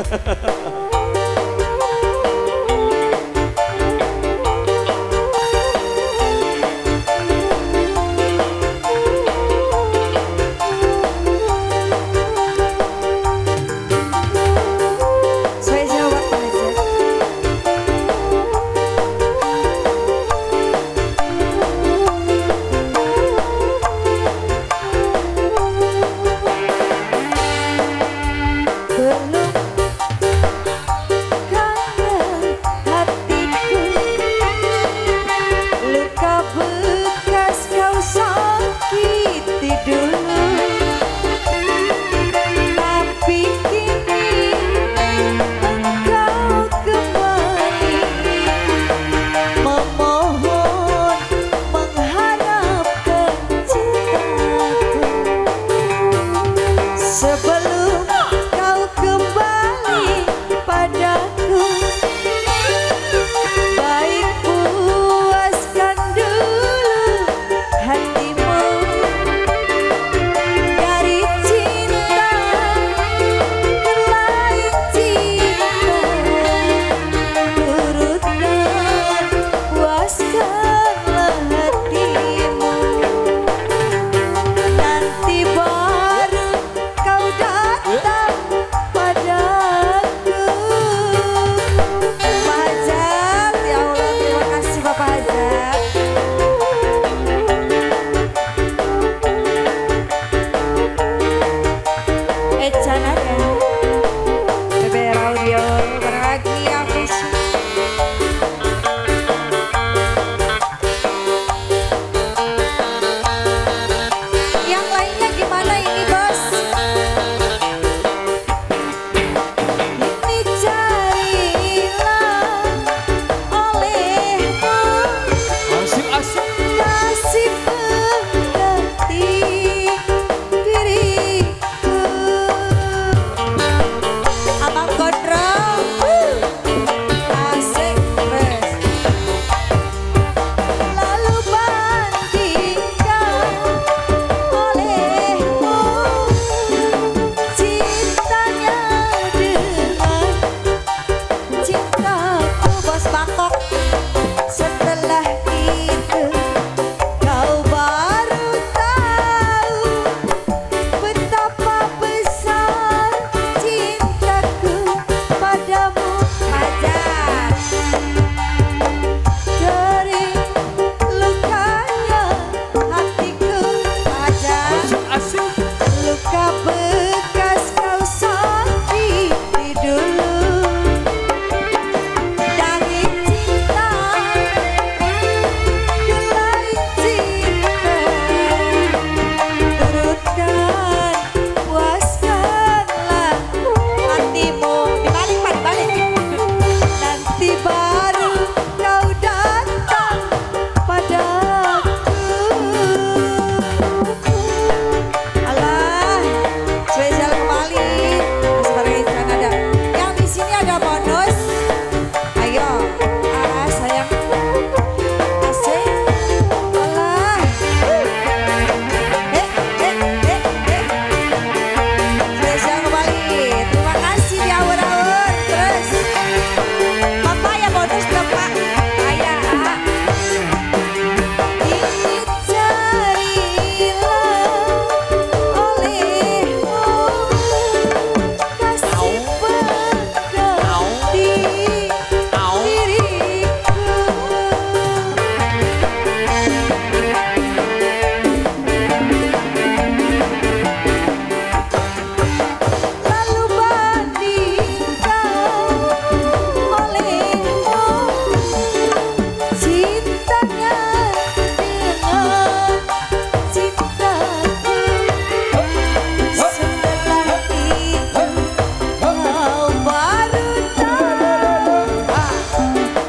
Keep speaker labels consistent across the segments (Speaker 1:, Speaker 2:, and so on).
Speaker 1: Ha ha ha ha! do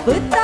Speaker 1: 나쁘다